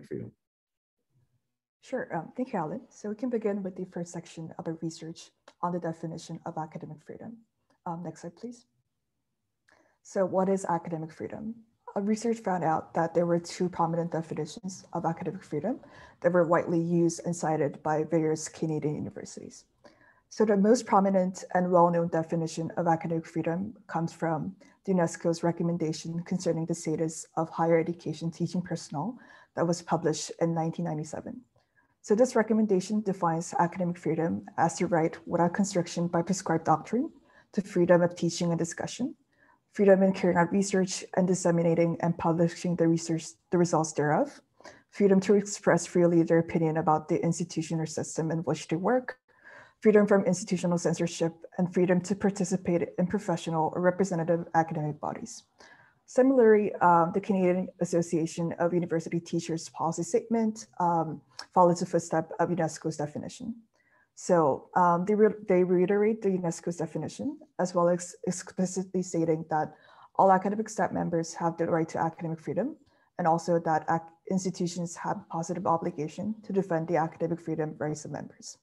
academic freedom? Sure, um, thank you, Alan. So we can begin with the first section of our research on the definition of academic freedom. Um, next slide, please. So what is academic freedom? Our research found out that there were two prominent definitions of academic freedom that were widely used and cited by various Canadian universities. So the most prominent and well-known definition of academic freedom comes from the UNESCO's recommendation concerning the status of higher education teaching personnel that was published in 1997. So this recommendation defines academic freedom as the right without constriction by prescribed doctrine to freedom of teaching and discussion, freedom in carrying out research and disseminating and publishing the research, the results thereof, freedom to express freely their opinion about the institution or system in which they work, freedom from institutional censorship, and freedom to participate in professional or representative academic bodies. Similarly, um, the Canadian Association of University Teachers policy statement um, follows the footstep of UNESCO's definition. So um, they, re they reiterate the UNESCO's definition, as well as explicitly stating that all academic staff members have the right to academic freedom, and also that institutions have a positive obligation to defend the academic freedom rights of members.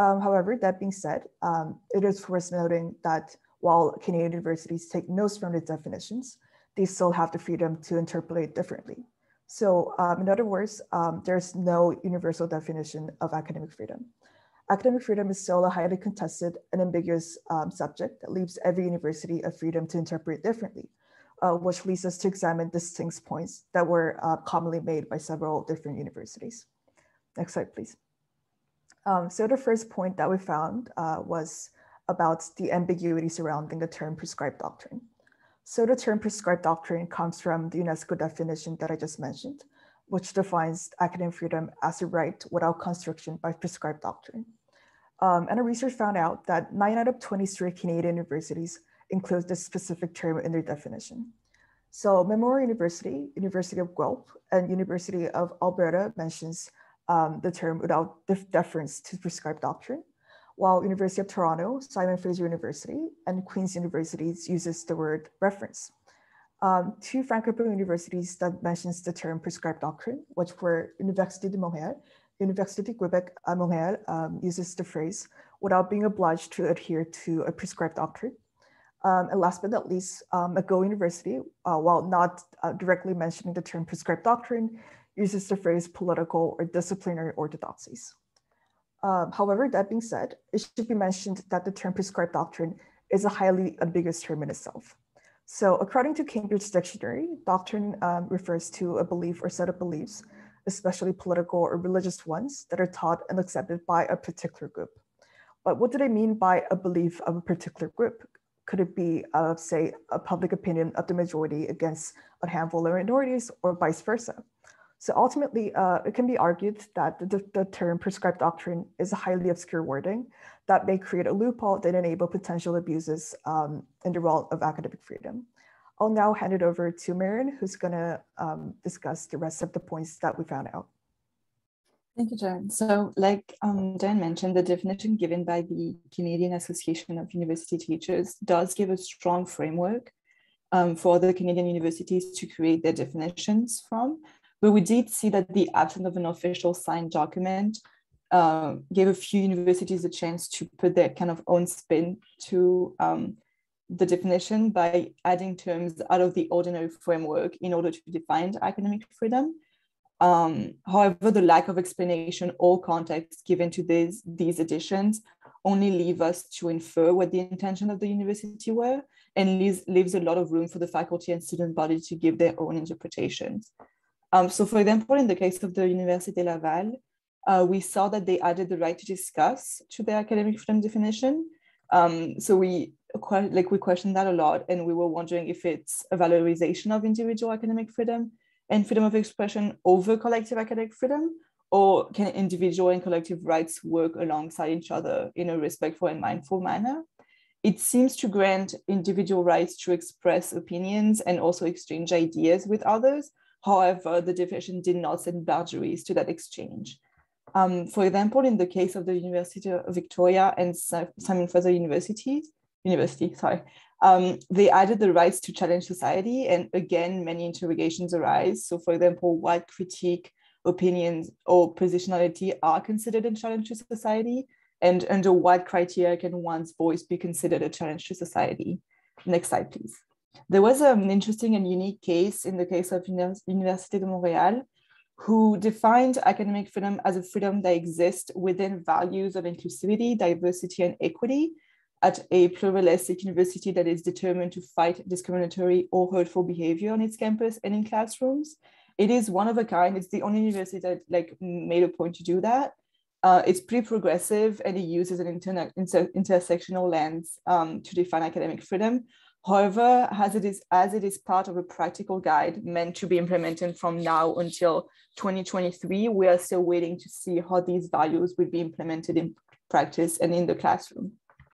Um, however, that being said, um, it is worth noting that while Canadian universities take notes from the definitions, they still have the freedom to interpolate differently. So um, in other words, um, there's no universal definition of academic freedom. Academic freedom is still a highly contested and ambiguous um, subject that leaves every university a freedom to interpret differently, uh, which leads us to examine distinct points that were uh, commonly made by several different universities. Next slide, please. Um, so the first point that we found uh, was about the ambiguity surrounding the term prescribed doctrine. So the term prescribed doctrine comes from the UNESCO definition that I just mentioned, which defines academic freedom as a right without constriction by prescribed doctrine. Um, and a research found out that nine out of 23 Canadian universities include this specific term in their definition. So Memorial University, University of Guelph, and University of Alberta mentions um, the term without deference to prescribed doctrine while University of Toronto, Simon Fraser University, and Queen's Universities uses the word reference. Um, two Francophone universities that mentions the term prescribed doctrine, which were Université de Montréal, Université de Québec à Montréal um, uses the phrase without being obliged to adhere to a prescribed doctrine. Um, and last but not least, um, McGill University, uh, while not uh, directly mentioning the term prescribed doctrine, uses the phrase political or disciplinary orthodoxies. Um, however, that being said, it should be mentioned that the term prescribed doctrine is a highly ambiguous term in itself. So according to Cambridge Dictionary, doctrine um, refers to a belief or set of beliefs, especially political or religious ones that are taught and accepted by a particular group. But what do they mean by a belief of a particular group? Could it be, say, a public opinion of the majority against a handful of minorities or vice versa? So ultimately, uh, it can be argued that the, the, term prescribed doctrine is a highly obscure wording that may create a loophole that enable potential abuses um, in the realm of academic freedom. I'll now hand it over to Marion, who's going to um, discuss the rest of the points that we found out. Thank you, Jen. So like um, mentioned, the definition given by the Canadian Association of University Teachers does give a strong framework um, for the Canadian universities to create their definitions from. But we did see that the absence of an official signed document uh, gave a few universities a chance to put their kind of own spin to um, the definition by adding terms out of the ordinary framework in order to define academic freedom. Um, however, the lack of explanation or context given to these, these additions only leave us to infer what the intention of the university were and leaves, leaves a lot of room for the faculty and student body to give their own interpretations. Um, so for example, in the case of the Université Laval, uh, we saw that they added the right to discuss to their academic freedom definition. Um, so we like we questioned that a lot, and we were wondering if it's a valorization of individual academic freedom and freedom of expression over collective academic freedom, or can individual and collective rights work alongside each other in a respectful and mindful manner? It seems to grant individual rights to express opinions and also exchange ideas with others, However, the division did not set boundaries to that exchange. Um, for example, in the case of the University of Victoria and Simon Fraser Universities, University, sorry, um, they added the rights to challenge society. And again, many interrogations arise. So for example, what critique opinions or positionality are considered a challenge to society and under what criteria can one's voice be considered a challenge to society. Next slide, please. There was an interesting and unique case in the case of Université de Montréal, who defined academic freedom as a freedom that exists within values of inclusivity, diversity, and equity at a pluralistic university that is determined to fight discriminatory or hurtful behavior on its campus and in classrooms. It is one of a kind. It's the only university that like made a point to do that. Uh, it's pretty progressive and it uses an inter inter intersectional lens um, to define academic freedom. However, as it is as it is part of a practical guide meant to be implemented from now until 2023, we are still waiting to see how these values will be implemented in practice and in the classroom.